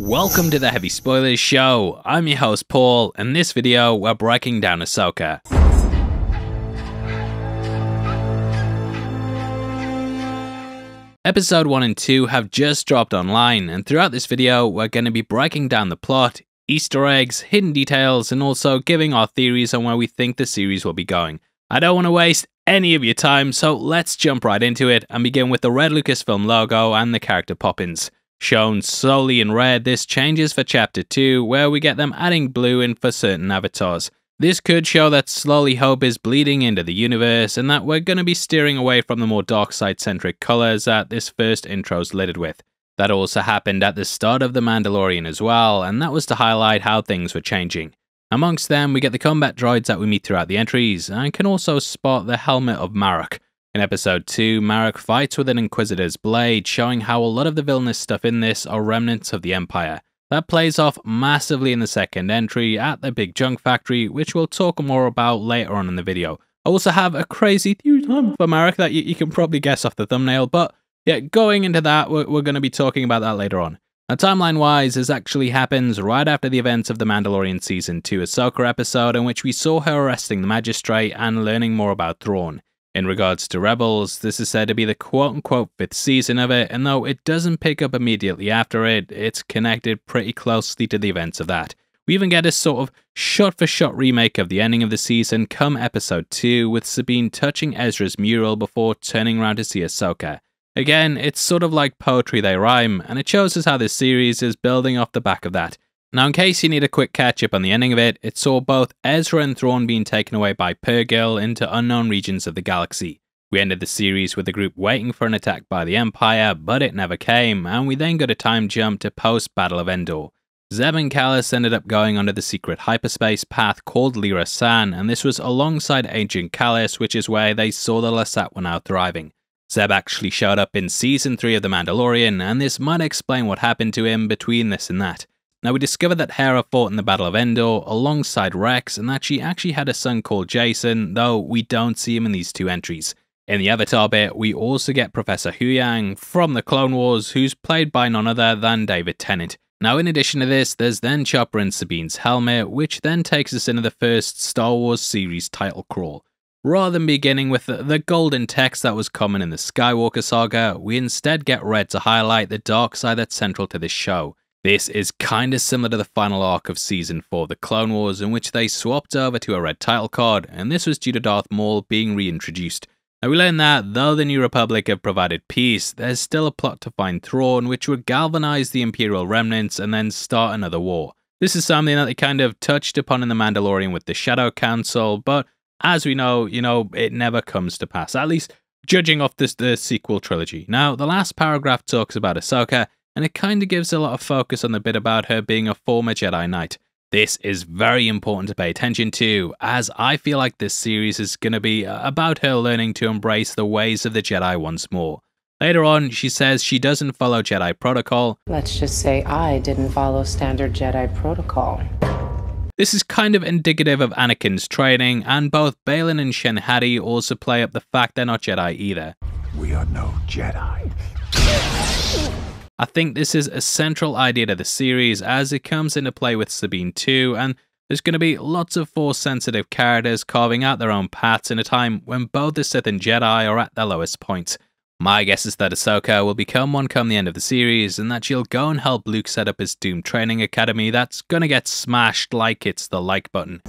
Welcome to the Heavy Spoilers Show. I'm your host Paul. In this video, we're breaking down Ahsoka. Episode 1 and 2 have just dropped online, and throughout this video, we're going to be breaking down the plot, Easter eggs, hidden details, and also giving our theories on where we think the series will be going. I don't want to waste any of your time, so let's jump right into it and begin with the red Lucasfilm logo and the character Poppins. Shown solely in red, this changes for Chapter 2, where we get them adding blue in for certain avatars. This could show that slowly hope is bleeding into the universe and that we're going to be steering away from the more dark side centric colours that this first intro's littered with. That also happened at the start of The Mandalorian as well, and that was to highlight how things were changing. Amongst them, we get the combat droids that we meet throughout the entries, and can also spot the helmet of Marrok, in episode 2, Marrok fights with an Inquisitor's blade, showing how a lot of the villainous stuff in this are remnants of the Empire. That plays off massively in the second entry at the Big Junk Factory, which we'll talk more about later on in the video. I also have a crazy theory for Marrok that you, you, can probably guess off the thumbnail, but yeah, going into that, we're, we're going to be talking about that later on. Now, timeline wise, this actually happens right after the events of the Mandalorian Season 2 Ahsoka episode, in which we saw her arresting the Magistrate and learning more about Thrawn. In regards to Rebels, this is said to be the quote unquote fifth season of it, and though it doesn't pick up immediately after it, it's connected pretty closely to the events of that. We even get a sort of shot for shot remake of the ending of the season come episode 2, with Sabine touching Ezra's mural before turning around to see Ahsoka. Again, it's sort of like poetry they rhyme, and it shows us how this series is building off the back of that. Now, in case you need a quick catch up on the ending of it, it saw both Ezra and Thrawn being taken away by Purrgil into unknown regions of the galaxy. We ended the series with the group waiting for an attack by the Empire, but it never came, and we then got a time jump to post Battle of Endor. Zeb and Kallus ended up going under the secret hyperspace path called Lira San, and this was alongside Agent Kallus, which is where they saw the Lasat were now thriving. Zeb actually showed up in season 3 of The Mandalorian, and this might explain what happened to him between this and that. Now, we discover that Hera fought in the Battle of Endor alongside Rex and that she actually had a son called Jacen, though we don't see him in these two entries. In the Avatar bit, we also get Professor Huyang from the Clone Wars, who's played by none other than David Tennant. Now, in addition to this, there's then Chopper and Sabine's helmet, which then takes us into the first Star Wars series title crawl. Rather than beginning with the, golden text that was common in the Skywalker saga, we instead get red to highlight the dark side that's central to this show. This is kinda similar to the final arc of Season 4 The Clone Wars, in which they swapped over to a red title card, and this was due to Darth Maul being reintroduced. Now we learn that, though the New Republic have provided peace, there's still a plot to find Thrawn which would galvanize the Imperial remnants and then start another war. This is something that they kind of touched upon in The Mandalorian with the Shadow Council, but as we know, you know, it never comes to pass, at least judging off this the sequel trilogy. Now, the last paragraph talks about Ahsoka, and it kind of gives a lot of focus on the bit about her being a former Jedi Knight. This is very important to pay attention to, as I feel like this series is going to be uh, about her learning to embrace the ways of the Jedi once more. Later on, she says she doesn't follow Jedi protocol. Let's just say I didn't follow standard Jedi protocol. This is kind of indicative of Anakin's training, and both Baylan and Shin Hati also play up the fact they're not Jedi either. We are no Jedi. I think this is a central idea to the series as it comes into play with Sabine too, and there's going to be lots of Force sensitive characters carving out their own paths in a time when both the Sith and Jedi are at their lowest point. My guess is that Ahsoka will become one come the end of the series, and that she'll go and help Luke set up his Doom Training Academy that's gonna get smashed like it's the like button.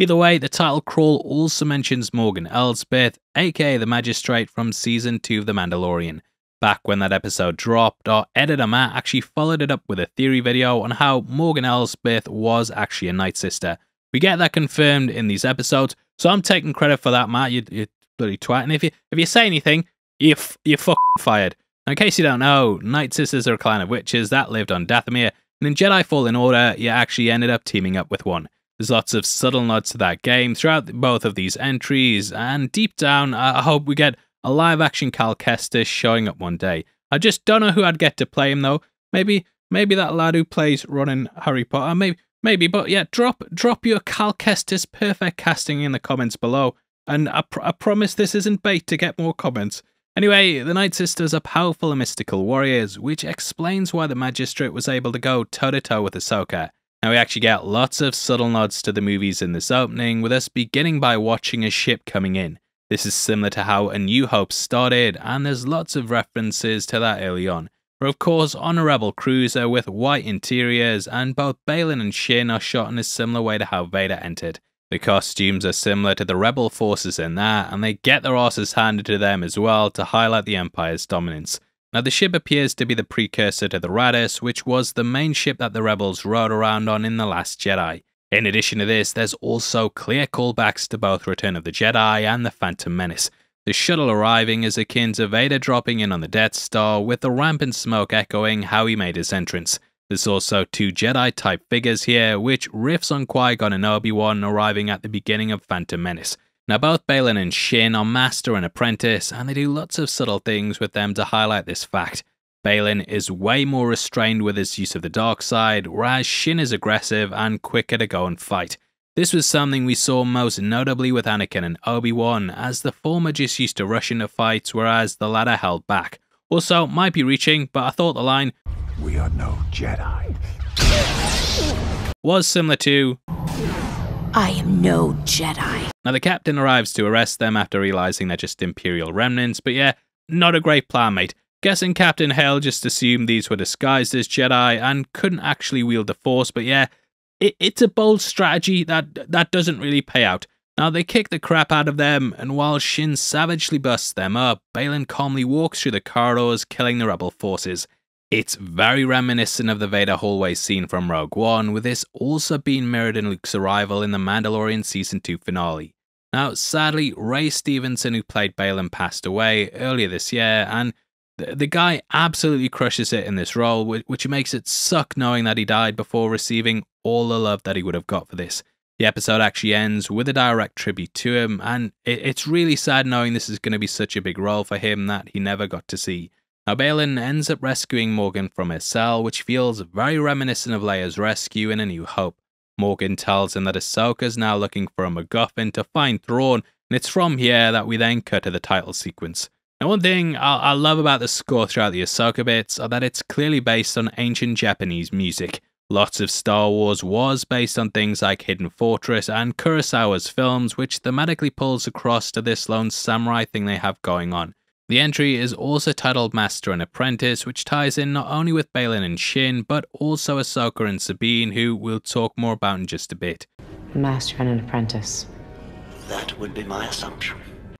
Either way, the title crawl also mentions Morgan Elsbeth, aka the Magistrate from Season 2 of The Mandalorian. Back when that episode dropped, our editor Matt actually followed it up with a theory video on how Morgan Elsbeth was actually a Night Sister. We get that confirmed in these episodes, so I'm taking credit for that, Matt. You, you bloody twat. And if you if you say anything, you you're fucking fired. Now, in case you don't know, Night Sisters are a clan of witches that lived on Dathomir, and in Jedi Fallen Order, you actually ended up teaming up with one. There's lots of subtle nods to that game throughout both of these entries, and deep down, I hope we get a live action Cal Kestis showing up one day. I just don't know who I'd get to play him though. Maybe maybe that lad who plays Ron in Harry Potter. Maybe maybe, but yeah, drop drop your Cal Kestis perfect casting in the comments below. And I, pr- I promise this isn't bait to get more comments. Anyway, the Night Sisters are powerful and mystical warriors, which explains why the Magistrate was able to go toe to toe with Ahsoka. Now, we actually get lots of subtle nods to the movies in this opening, with us beginning by watching a ship coming in. This is similar to how A New Hope started, and there's lots of references to that early on. We're of course on a Rebel cruiser with white interiors, and both Baylan and Shin are shot in a similar way to how Vader entered. The costumes are similar to the Rebel forces in that, and they get their asses handed to them as well to highlight the Empire's dominance. Now, the ship appears to be the precursor to the Raddus, which was the main ship that the Rebels rode around on in The Last Jedi. In addition to this, there's also clear callbacks to both Return of the Jedi and The Phantom Menace. The shuttle arriving is akin to Vader dropping in on the Death Star, with the rampant smoke echoing how he made his entrance. There's also two Jedi type figures here, which riffs on Qui Gon and Obi Wan arriving at the beginning of Phantom Menace. Now, both Baylan and Shin are master and apprentice, and they do lots of subtle things with them to highlight this fact. Baylan is way more restrained with his use of the dark side, whereas Shin is aggressive and quicker to go and fight. This was something we saw most notably with Anakin and Obi-Wan, as the former just used to rush into fights, whereas the latter held back. Also, might be reaching, but I thought the line, We are no Jedi. was similar to, I am no Jedi. Now, the captain arrives to arrest them after realizing they're just Imperial remnants, but yeah, not a great plan, mate. Guessing Captain Hale just assumed these were disguised as Jedi and couldn't actually wield the Force, but yeah, it, it's a bold strategy that that doesn't really pay out. Now, they kick the crap out of them, and while Shin savagely busts them up, Baylan calmly walks through the corridors, killing the rebel forces. It's very reminiscent of the Vader hallway scene from Rogue One, with this also being mirrored in Luke's arrival in the Mandalorian Season 2 finale. Now, sadly, Ray Stevenson, who played Baylan, passed away earlier this year, and the, the guy absolutely crushes it in this role, which, which makes it suck knowing that he died before receiving all the love that he would have got for this. The episode actually ends with a direct tribute to him, and it, it's really sad knowing this is going to be such a big role for him that he never got to see. Now, Baylan ends up rescuing Morgan from his cell, which feels very reminiscent of Leia's rescue in A New Hope. Morgan tells him that Ahsoka's now looking for a MacGuffin to find Thrawn, and it's from here that we then cut to the title sequence. Now, one thing I, I love about the score throughout the Ahsoka bits are that it's clearly based on ancient Japanese music. Lots of Star Wars was based on things like Hidden Fortress and Kurosawa's films, which thematically pulls across to this lone samurai thing they have going on. The entry is also titled Master and Apprentice, which ties in not only with Baylan and Shin, but also Ahsoka and Sabine, who we'll talk more about in just a bit. Master and an apprentice. That would be my assumption.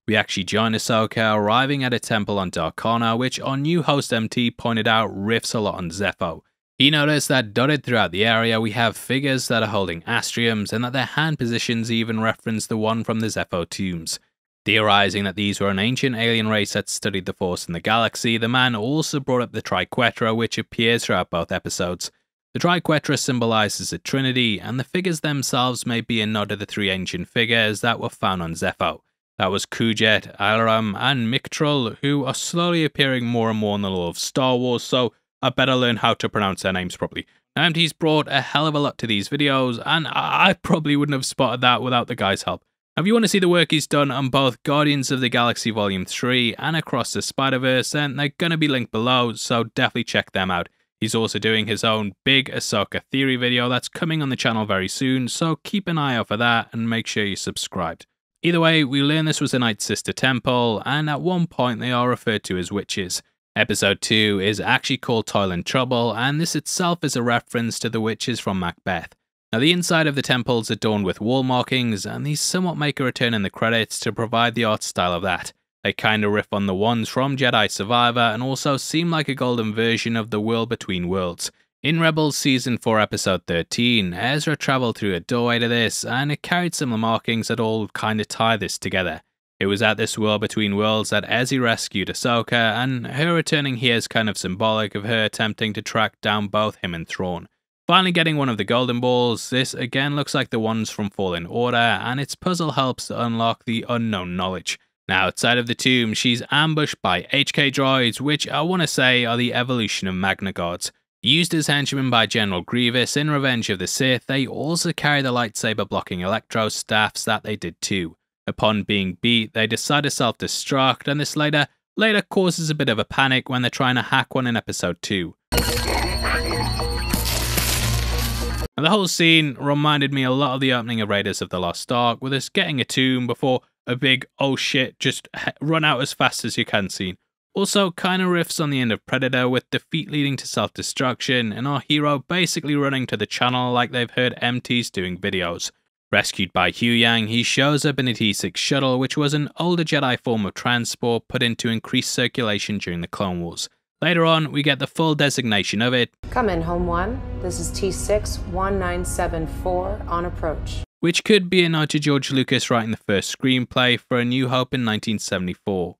We actually join Ahsoka arriving at a temple on Darkona, which our new host MT pointed out riffs a lot on Zeffo. He noticed that dotted throughout the area we have figures that are holding astriums and that their hand positions even reference the one from the Zeffo tombs. Theorizing that these were an ancient alien race that studied the Force in the galaxy, the man also brought up the Triquetra, which appears throughout both episodes. The Triquetra symbolizes a trinity, and the figures themselves may be a nod to the three ancient figures that were found on Zeffo. That was Kujet, Alaram, and Miktrull, who are slowly appearing more and more in the lore of Star Wars, so I better learn how to pronounce their names properly. MT's brought a hell of a lot to these videos, and I probably wouldn't have spotted that without the guy's help. If you want to see the work he's done on both Guardians of the Galaxy Volume 3 and Across the Spider-Verse, then they're going to be linked below, so definitely check them out. He's also doing his own big Ahsoka theory video that's coming on the channel very soon, so keep an eye out for that and make sure you're subscribed. Either way, we learn this was a Night Sister temple, and at one point they are referred to as witches. Episode 2 is actually called Toil and Trouble, and this itself is a reference to the witches from Macbeth. Now, the inside of the temple is adorned with wall markings, and these somewhat make a return in the credits to provide the art style of that. They kinda riff on the ones from Jedi Survivor and also seem like a golden version of the World Between Worlds. In Rebels Season 4 Episode 13, Ezra travelled through a doorway to this, and it carried similar markings that all kinda tie this together. It was at this world between worlds that Ezzy rescued Ahsoka, and her returning here is kind of symbolic of her attempting to track down both him and Thrawn. Finally getting one of the golden balls, this again looks like the ones from Fallen Order, and its puzzle helps unlock the unknown knowledge. Now, outside of the tomb, she's ambushed by HK droids, which I want to say are the evolution of Magna Guards. Used as henchmen by General Grievous in Revenge of the Sith, they also carry the lightsaber blocking electro staffs that they did too. Upon being beat, they decide to self destruct, and this later later causes a bit of a panic when they're trying to hack one in episode 2. And the whole scene reminded me a lot of the opening of Raiders of the Lost Ark, with us getting a tomb before a big oh shit, just run out as fast as you can scene. Also, kinda riffs on the end of Predator with defeat leading to self destruction, and our hero basically running to the channel like they've heard MTs doing videos. Rescued by Huyang, he shows up in a T6 shuttle, which was an older Jedi form of transport put into increased circulation during the Clone Wars. Later on, we get the full designation of it. Come in, Home 1. This is T6 1974 on approach. Which could be a nod to George Lucas writing the first screenplay for A New Hope in 1974.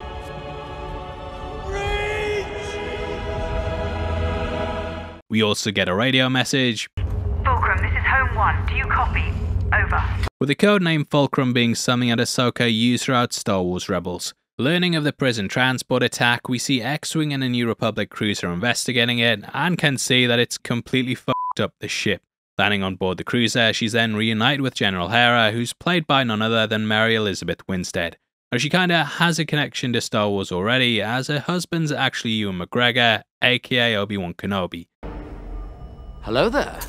We also get a radio message. Fulcrum, this is Home 1. Do you copy? Over. With the codename Fulcrum being something that Ahsoka used throughout Star Wars Rebels. Learning of the prison transport attack, we see X-Wing and a New Republic cruiser investigating it and can see that it's completely fucked up the ship. Landing on board the cruiser, she's then reunited with General Hera, who's played by none other than Mary Elizabeth Winstead. Now she kinda has a connection to Star Wars already, as her husband's actually Ewan McGregor, aka Obi-Wan Kenobi. Hello there.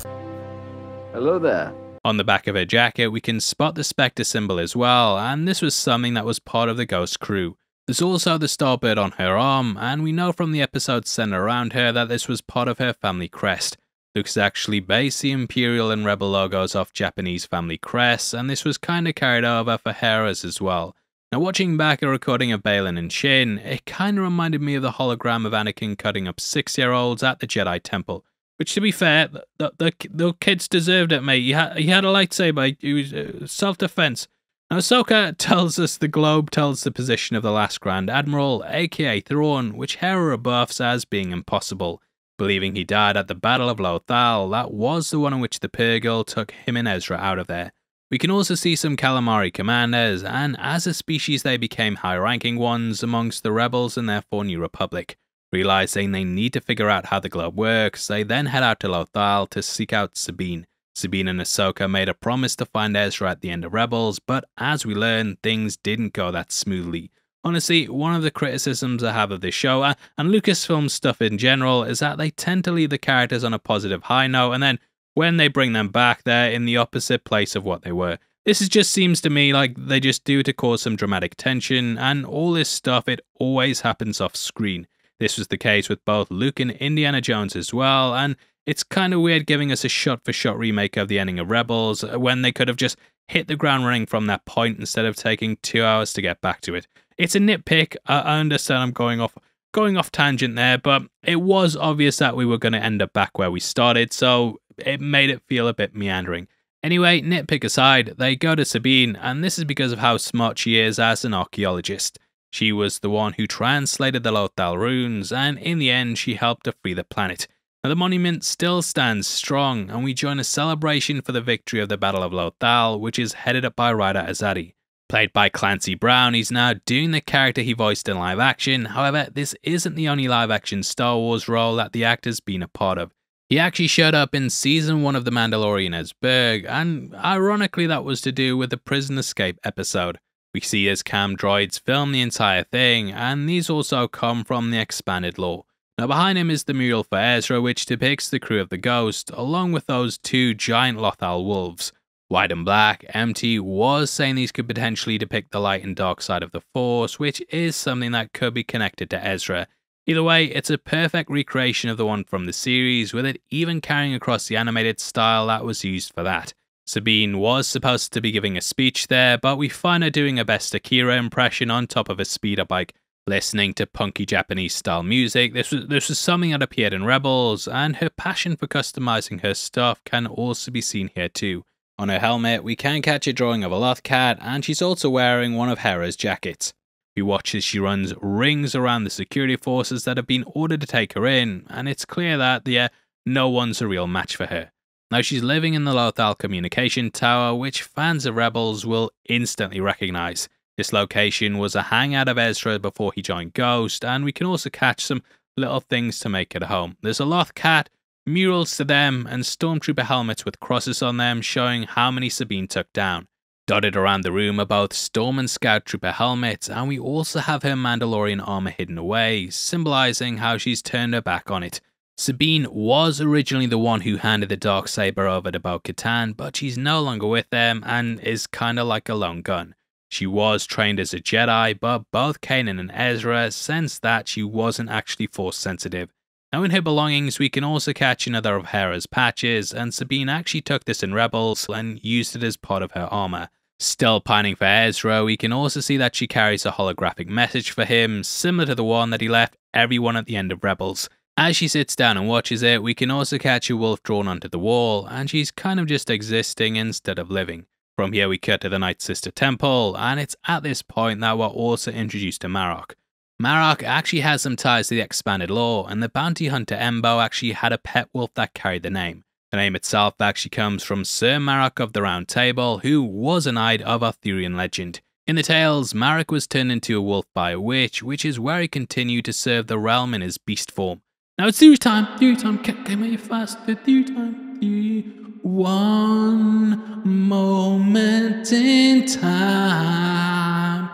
Hello there. On the back of her jacket, we can spot the Spectre symbol as well, and this was something that was part of the Ghost crew. There's also the starbird on her arm, and we know from the episodes centered around her that this was part of her family crest. Lucas actually based the Imperial and Rebel logos off Japanese family crests, and this was kinda carried over for Hera's as well. Now, watching back a recording of Baylan and Shin, it kinda reminded me of the hologram of Anakin cutting up six year olds at the Jedi Temple. Which, to be fair, the, the, the kids deserved it, mate. He had, he had a lightsaber. He was uh, self defense. Now, Ahsoka tells us the globe tells the position of the last Grand Admiral, aka Thrawn, which Hera rebuffs as being impossible. Believing he died at the Battle of Lothal, that was the one in which the Purrgil took him and Ezra out of there. We can also see some calamari commanders, and as a species they became high ranking ones amongst the rebels and therefore New Republic. Realizing they need to figure out how the globe works, they then head out to Lothal to seek out Sabine. Sabine and Ahsoka made a promise to find Ezra at the end of Rebels, but as we learn, things didn't go that smoothly. Honestly, one of the criticisms I have of this show, uh, and Lucasfilm stuff in general, is that they tend to leave the characters on a positive high note, and then when they bring them back, they're in the opposite place of what they were. This just seems to me like they just do to cause some dramatic tension, and all this stuff, it always happens off screen. This was the case with both Luke and Indiana Jones as well, and it's kind of weird giving us a shot for shot remake of the ending of Rebels when they could have just hit the ground running from that point instead of taking two hours to get back to it. It's a nitpick. I understand I'm going off going off tangent there, but it was obvious that we were going to end up back where we started, so it made it feel a bit meandering. Anyway, nitpick aside, they go to Sabine, and this is because of how smart she is as an archaeologist. She was the one who translated the Lothal runes, and in the end, she helped to free the planet. Now, the monument still stands strong, and we join a celebration for the victory of the Battle of Lothal, which is headed up by Ryder Azadi. Played by Clancy Brown, he's now doing the character he voiced in live action. However, this isn't the only live action Star Wars role that the actor's been a part of. He actually showed up in season 1 of The Mandalorian as Burg, and ironically, that was to do with the prison escape episode. We see as cam droids film the entire thing, and these also come from the expanded lore. Now behind him is the mural for Ezra which depicts the crew of the Ghost, along with those two giant Lothal wolves. White and Black, MT was saying these could potentially depict the light and dark side of the Force, which is something that could be connected to Ezra. Either way, it's a perfect recreation of the one from the series, with it even carrying across the animated style that was used for that. Sabine was supposed to be giving a speech there, but we find her doing a best Akira impression on top of a speeder bike, listening to punky Japanese style music. This was this was something that appeared in Rebels, and her passion for customizing her stuff can also be seen here too. On her helmet, we can catch a drawing of a Loth cat, and she's also wearing one of Hera's jackets. We watch as she runs rings around the security forces that have been ordered to take her in, and it's clear that yeah, no one's a real match for her. Now she's living in the Lothal Communication Tower, which fans of Rebels will instantly recognize. This location was a hangout of Ezra before he joined Ghost, and we can also catch some little things to make it home. There's a Loth cat, murals to them, and stormtrooper helmets with crosses on them showing how many Sabine took down. Dotted around the room are both Storm and Scout Trooper helmets, and we also have her Mandalorian armor hidden away, symbolizing how she's turned her back on it. Sabine was originally the one who handed the dark saber over to Bo Katan, but she's no longer with them and is kinda like a lone gun. She was trained as a Jedi, but both Kanan and Ezra sensed that she wasn't actually force sensitive. Now in her belongings we can also catch another of Hera's patches, and Sabine actually took this in Rebels and used it as part of her armor. Still pining for Ezra, we can also see that she carries a holographic message for him, similar to the one that he left everyone at the end of Rebels. As she sits down and watches it, we can also catch a wolf drawn onto the wall, and she's kind of just existing instead of living. From here we cut to the Night Sister Temple, and it's at this point that we're also introduced to Marrok. Marrok actually has some ties to the expanded lore, and the bounty hunter Embo actually had a pet wolf that carried the name. The name itself actually comes from Sir Marrok of the Round Table, who was a knight of Arthurian legend. In the tales, Marrok was turned into a wolf by a witch, which is where he continued to serve the realm in his beast form. Now it's theory time, theory time, get me fast, theory time, theory. One moment in time.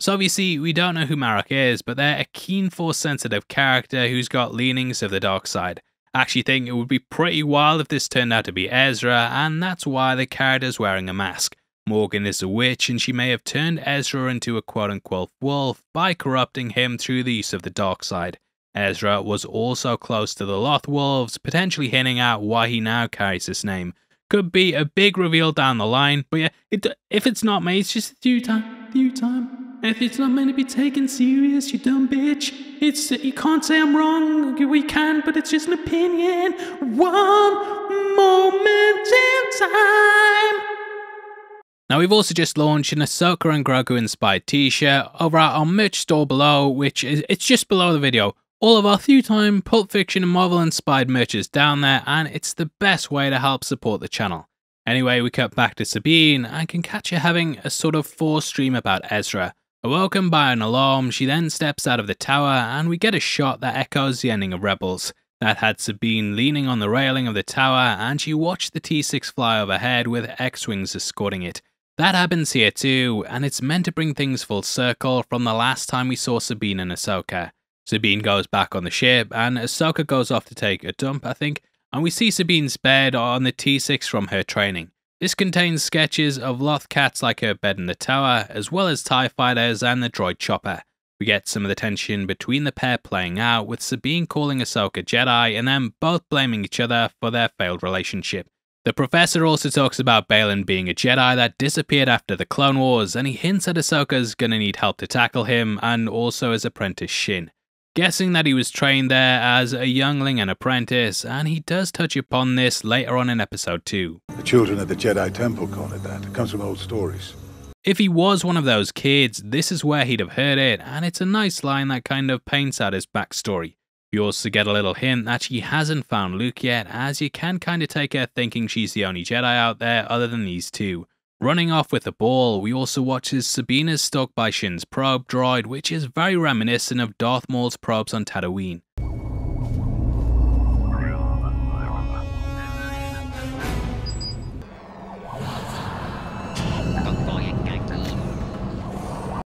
So obviously, we don't know who Marrok is, but they're a keen force sensitive character who's got leanings of the dark side I actually think it would be pretty wild if this turned out to be Ezra, and that's why the character's wearing a mask. Morgan is a witch, and she may have turned Ezra into a quote unquote wolf by corrupting him through the use of the dark side. Ezra was also close to the Lothwolves, potentially hinting at why he now carries this name. Could be a big reveal down the line, but yeah, it, if it's not made, it's just few time, few time. If it's not meant to be taken serious, you dumb bitch. It's you can't say I'm wrong. We can, but it's just an opinion. One moment in time. Now we've also just launched an Ahsoka and Grogu inspired t-shirt over at our merch store below, which is it's just below the video. All of our Through Time, Pulp Fiction and Marvel inspired merch is down there and it's the best way to help support the channel. Anyway, we cut back to Sabine and can catch her having a sort of force stream about Ezra. Awoken by an alarm, she then steps out of the tower and we get a shot that echoes the ending of Rebels. That had Sabine leaning on the railing of the tower and she watched the T6 fly overhead with X-Wings escorting it. That happens here too, and it's meant to bring things full circle from the last time we saw Sabine and Ahsoka. Sabine goes back on the ship and Ahsoka goes off to take a dump, I think, and we see Sabine's bed on the T6 from her training. This contains sketches of Loth cats like her bed in the tower, as well as TIE fighters and the droid chopper. We get some of the tension between the pair playing out, with Sabine calling Ahsoka Jedi and them both blaming each other for their failed relationship. The professor also talks about Baylan being a Jedi that disappeared after the Clone Wars, and he hints that Ahsoka's gonna need help to tackle him, and also his apprentice Shin guessing that he was trained there as a youngling and apprentice, and he does touch upon this later on in episode 2. The children of the Jedi Temple call it that. It comes from old stories. If he was one of those kids, this is where he'd have heard it, and it's a nice line that kind of paints out his backstory. You also get a little hint that she hasn't found Luke yet, as you can kind of take her thinking she's the only Jedi out there other than these two. Running off with the ball, we also watch as Sabine is stalked by Shin's probe droid, which is very reminiscent of Darth Maul's probes on Tatooine.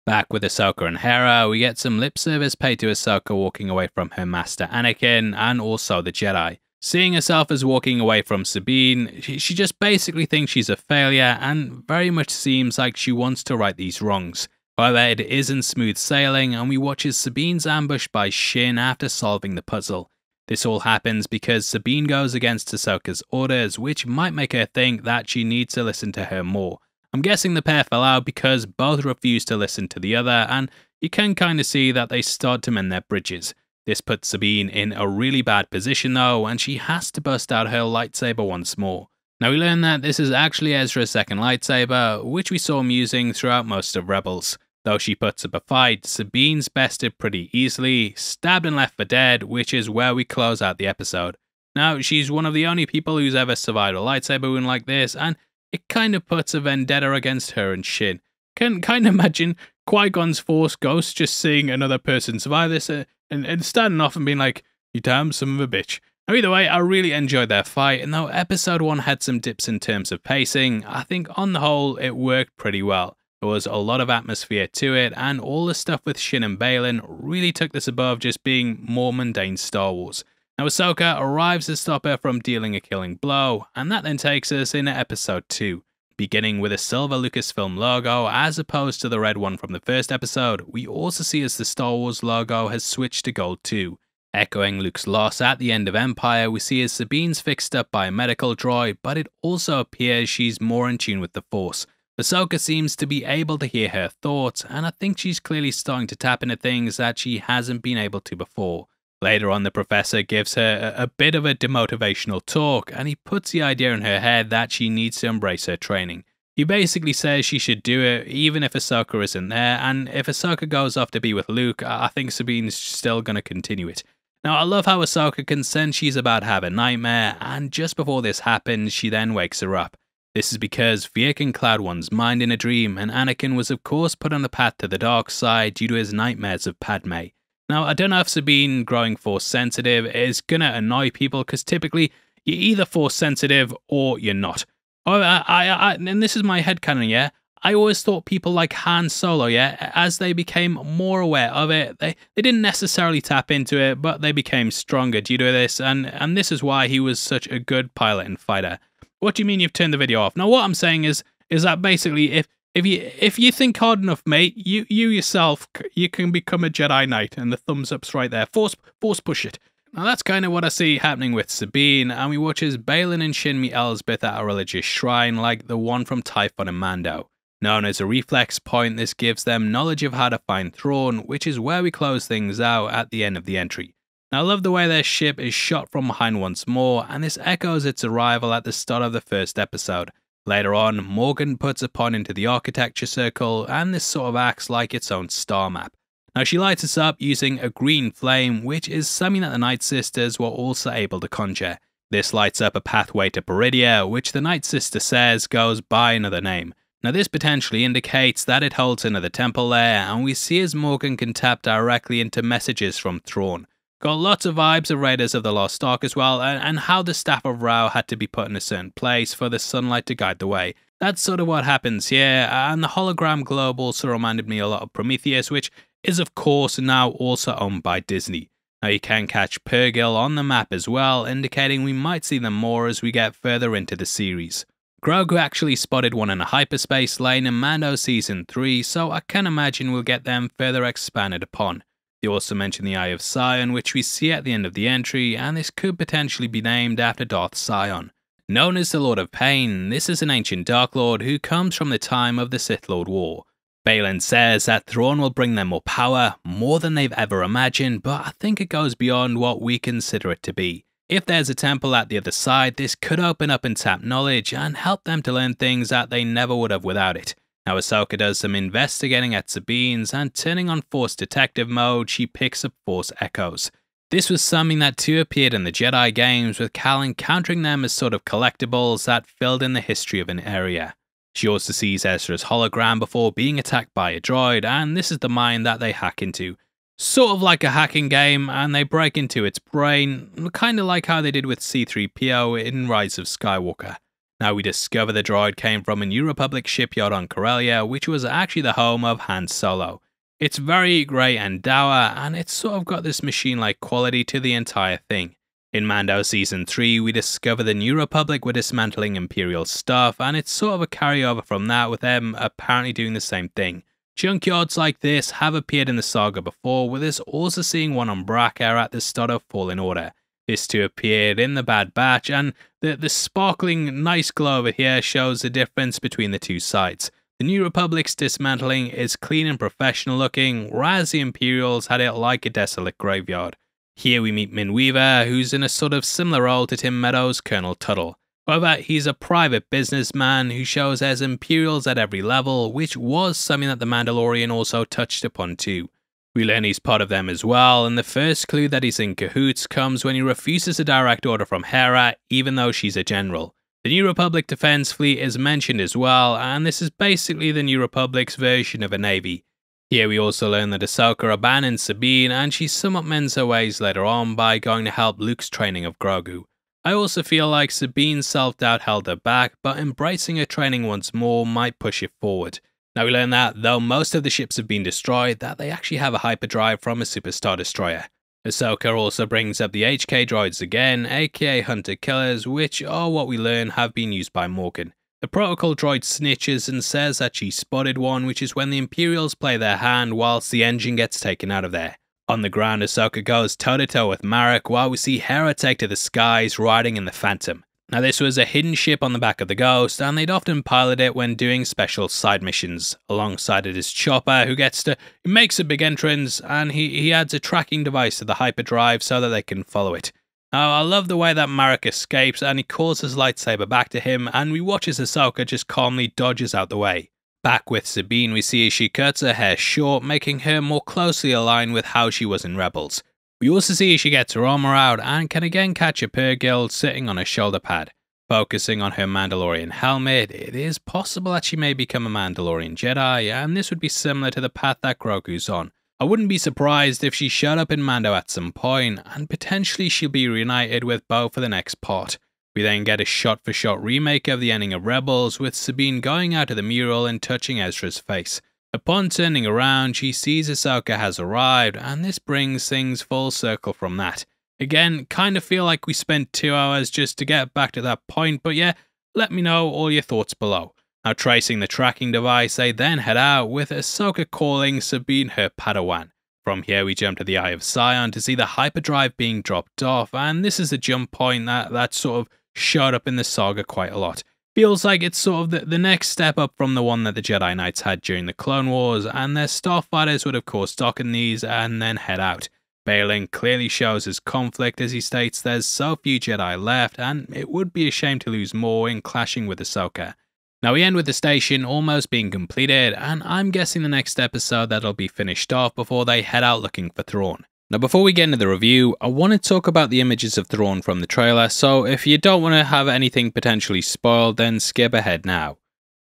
Back with Ahsoka and Hera, we get some lip service paid to Ahsoka walking away from her master Anakin and also the Jedi. Seeing herself as walking away from Sabine, she, just basically thinks she's a failure and very much seems like she wants to right these wrongs. However, it isn't smooth sailing, and we watch as Sabine's ambushed by Shin after solving the puzzle. This all happens because Sabine goes against Ahsoka's orders, which might make her think that she needs to listen to her more. I'm guessing the pair fell out because both refuse to listen to the other, and you can kind of see that they start to mend their bridges. This puts Sabine in a really bad position though, and she has to bust out her lightsaber once more. Now we learn that this is actually Ezra's second lightsaber, which we saw him using throughout most of Rebels. Though she puts up a fight, Sabine's bested pretty easily, stabbed and left for dead, which is where we close out the episode. Now, she's one of the only people who's ever survived a lightsaber wound like this, and it kind of puts a vendetta against her and Shin. Can kind of imagine Qui-Gon's Force Ghost just seeing another person survive this, uh, and, and standing off and being like, you damn son of a bitch. Now, either way, I really enjoyed their fight, and though episode 1 had some dips in terms of pacing, I think on the whole it worked pretty well. There was a lot of atmosphere to it, and all the stuff with Shin and Baylan really took this above just being more mundane Star Wars. Now, Ahsoka arrives to stop her from dealing a killing blow, and that then takes us into episode 2. Beginning with a silver Lucasfilm logo as opposed to the red one from the first episode, we also see as the Star Wars logo has switched to gold too. Echoing Luke's loss at the end of Empire, we see as Sabine's fixed up by a medical droid, but it also appears she's more in tune with the Force. Ahsoka seems to be able to hear her thoughts, and I think she's clearly starting to tap into things that she hasn't been able to before. Later on, the professor gives her a, bit of a demotivational talk, and he puts the idea in her head that she needs to embrace her training. He basically says she should do it even if Ahsoka isn't there, and if Ahsoka goes off to be with Luke, I think Sabine's still going to continue it. Now, I love how Ahsoka can sense she's about to have a nightmare, and just before this happens, she then wakes her up. This is because Fear and cloud one's mind in a dream, and Anakin was of course put on the path to the dark side due to his nightmares of Padme. Now, I don't know if Sabine growing force sensitive is gonna annoy people, because typically you're either force sensitive or you're not. Oh, I, I, I, and this is my head headcanon, yeah? I always thought people like Han Solo, yeah, as they became more aware of it, they, they didn't necessarily tap into it, but they became stronger due to this, and, and this is why he was such a good pilot and fighter. What do you mean you've turned the video off? Now, what I'm saying is, is that basically, if if you if you think hard enough, mate, you you yourself you can become a Jedi Knight, and the thumbs up's right there. Force force push it. Now that's kind of what I see happening with Sabine, and we watch as Baylan and Shin meet at a religious shrine like the one from Tython and Mando. Known as a reflex point, this gives them knowledge of how to find Thrawn, which is where we close things out at the end of the entry. Now, I love the way their ship is shot from behind once more, and this echoes its arrival at the start of the first episode. Later on, Morgan puts a pawn into the architecture circle, and this sort of acts like its own star map. Now, she lights us up using a green flame, which is something that the Night Sisters were also able to conjure. This lights up a pathway to Peridea, which the Night Sister says goes by another name. Now this potentially indicates that it holds another temple there, and we see as Morgan can tap directly into messages from Thrawn. Got lots of vibes of Raiders of the Lost Ark as well, and, and how the Staff of Ra had to be put in a certain place for the sunlight to guide the way. That's sort of what happens here, and the hologram globe also reminded me a lot of Prometheus, which is of course now also owned by Disney. Now you can catch Purrgil on the map as well, indicating we might see them more as we get further into the series. Grogu actually spotted one in a hyperspace lane in Mando Season 3, so I can imagine we'll get them further expanded upon. They also mention the Eye of Sion, which we see at the end of the entry, and this could potentially be named after Darth Sion. Known as the Lord of Pain, this is an ancient Dark Lord who comes from the time of the Sith Lord War. Baylan says that Thrawn will bring them more power, more than they've ever imagined, but I think it goes beyond what we consider it to be. If there's a temple at the other side, this could open up and tap knowledge and help them to learn things that they never would have without it. Now Ahsoka does some investigating at Sabine's and turning on Force Detective mode, she picks up Force Echoes. This was something that too appeared in the Jedi games with Cal encountering them as sort of collectibles that filled in the history of an area. She also sees Ezra's hologram before being attacked by a droid, and this is the mind that they hack into sort of like a hacking game, and they break into its brain, kind of like how they did with C3PO in Rise of Skywalker. Now we discover the droid came from a New Republic shipyard on Corellia, which was actually the home of Han Solo. It's very grey and dour, and it's sort of got this machine-like quality to the entire thing. In Mando Season 3, we discover the New Republic were dismantling Imperial stuff, and it's sort of a carryover from that with them apparently doing the same thing. Junkyards like this have appeared in the saga before, with us also seeing one on Bracca at the start of Fallen Order. This too appeared in the Bad Batch, and the, the sparkling nice glow over here shows the difference between the two sites. The New Republic's dismantling is clean and professional looking, whereas the Imperials had it like a desolate graveyard. Here we meet Min Weaver, who's in a sort of similar role to Tim Meadows' Colonel Tuttle. However, he's a private businessman who shows as Imperials at every level, which was something that The Mandalorian also touched upon too. We learn he's part of them as well, and the first clue that he's in cahoots comes when he refuses a direct order from Hera, even though she's a general. The New Republic Defense Fleet is mentioned as well, and this is basically the New Republic's version of a navy. Here we also learn that Ahsoka abandons Sabine and she somewhat mends her ways later on by going to help Luke's training of Grogu. I also feel like Sabine's self-doubt held her back, but embracing her training once more might push it forward. Now we learn that, though most of the ships have been destroyed, that they actually have a hyperdrive from a Superstar Destroyer. Ahsoka also brings up the HK droids again, aka Hunter Killers, which are what we learn have been used by Morgan. The protocol droid snitches and says that she spotted one, which is when the Imperials play their hand whilst the engine gets taken out of there. On the ground, Ahsoka goes toe to toe with Marrok while we see Hera take to the skies riding in the Phantom. Now, this was a hidden ship on the back of the Ghost, and they'd often pilot it when doing special side missions. Alongside it is Chopper, who gets to he makes a big entrance, and he, he adds a tracking device to the hyperdrive so that they can follow it. Now, I love the way that Marrok escapes and he calls his lightsaber back to him, and we watch as Ahsoka just calmly dodges out the way. Back with Sabine, we see as she cuts her hair short, making her more closely aligned with how she was in Rebels. We also see she gets her armor out and can again catch a Purrgil sitting on her shoulder pad. Focusing on her Mandalorian helmet, it is possible that she may become a Mandalorian Jedi, and this would be similar to the path that Grogu's on. I wouldn't be surprised if she showed up in Mando at some point, and potentially she'll be reunited with Bo for the next part. We then get a shot for shot remake of the ending of Rebels, with Sabine going out of the mural and touching Ezra's face. Upon turning around, she sees Ahsoka has arrived, and this brings things full circle from that. Again, kind of feel like we spent two hours just to get back to that point, but yeah, let me know all your thoughts below. Now, tracing the tracking device, they then head out with Ahsoka calling Sabine her Padawan. From here, we jump to the Eye of Sion to see the hyperdrive being dropped off, and this is a jump point that, that sort of showed up in the saga quite a lot. Feels like it's sort of the, the next step up from the one that the Jedi Knights had during the Clone Wars, and their starfighters would of course dock in these and then head out. Baylan clearly shows his conflict as he states there's so few Jedi left, and it would be a shame to lose more in clashing with Ahsoka. Now we end with the station almost being completed, and I'm guessing the next episode that'll be finished off before they head out looking for Thrawn. Now before we get into the review, I want to talk about the images of Thrawn from the trailer, so if you don't want to have anything potentially spoiled, then skip ahead now.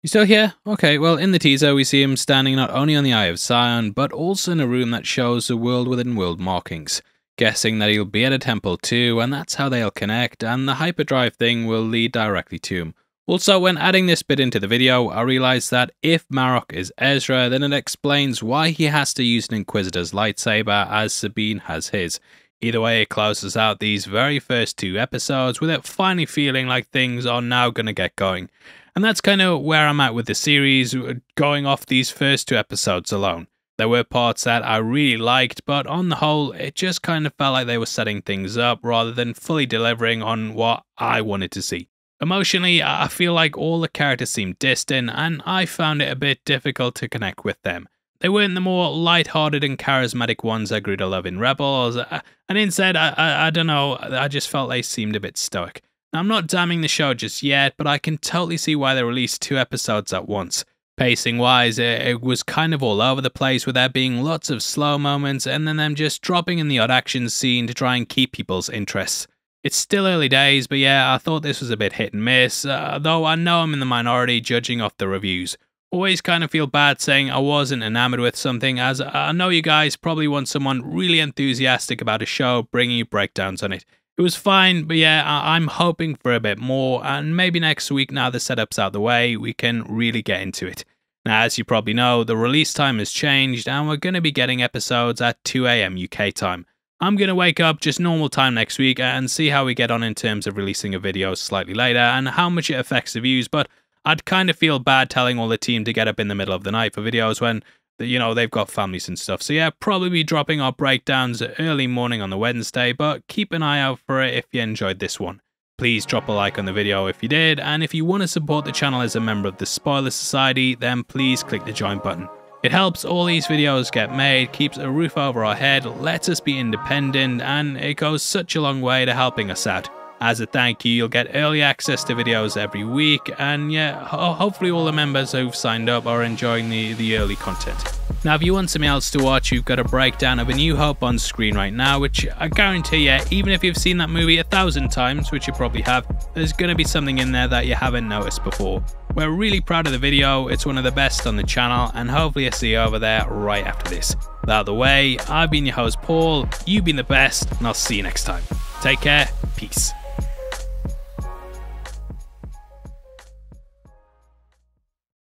You still here? Okay, well in the teaser we see him standing not only on the Eye of Sion, but also in a room that shows the world within world markings. Guessing that he'll be at a temple too, and that's how they'll connect, and the hyperdrive thing will lead directly to him. Also, when adding this bit into the video, I realised that if Marrok is Ezra, then it explains why he has to use an Inquisitor's lightsaber as Sabine has his. Either way, it closes out these very first two episodes with it finally feeling like things are now going to get going. And that's kind of where I'm at with the series, uh, going off these first two episodes alone. There were parts that I really liked, but on the whole, it just kind of felt like they were setting things up rather than fully delivering on what I wanted to see. Emotionally, I feel like all the characters seemed distant, and I found it a bit difficult to connect with them. They weren't the more light-hearted and charismatic ones I grew to love in Rebels, uh, and instead, I, I, I don't know, I just felt they seemed a bit stoic. Now, I'm not damning the show just yet, but I can totally see why they released two episodes at once. Pacing wise, it, it, was kind of all over the place with there being lots of slow moments and then them just dropping in the odd action scene to try and keep people's interest. It's still early days, but yeah, I thought this was a bit hit and miss, uh, though I know I'm in the minority judging off the reviews. Always kind of feel bad saying I wasn't enamored with something, as I know you guys probably want someone really enthusiastic about a show bringing you breakdowns on it. It was fine, but yeah, I- I'm hoping for a bit more, and maybe next week, now the setup's out the way, we can really get into it. Now, as you probably know, the release time has changed, and we're going to be getting episodes at 2am UK time. I'm going to wake up just normal time next week and see how we get on in terms of releasing a video slightly later and how much it affects the views, but I'd kind of feel bad telling all the team to get up in the middle of the night for videos when, you know, they've got families and stuff. So yeah, probably be dropping our breakdowns early morning on the Wednesday, but keep an eye out for it if you enjoyed this one. Please drop a like on the video if you did, and if you want to support the channel as a member of the Spoiler Society, then please click the join button. It helps all these videos get made, keeps a roof over our head, lets us be independent, and it goes such a long way to helping us out. As a thank you, you'll get early access to videos every week, and yeah, ho hopefully all the members who've signed up are enjoying the, the early content. Now, if you want something else to watch, you've got a breakdown of A New Hope on screen right now, which I guarantee you, even if you've seen that movie a thousand times, which you probably have, there's going to be something in there that you haven't noticed before. We're really proud of the video, it's one of the best on the channel, and hopefully I see you over there right after this. With out the way, I've been your host Paul, you've been the best, and I'll see you next time. Take care, peace.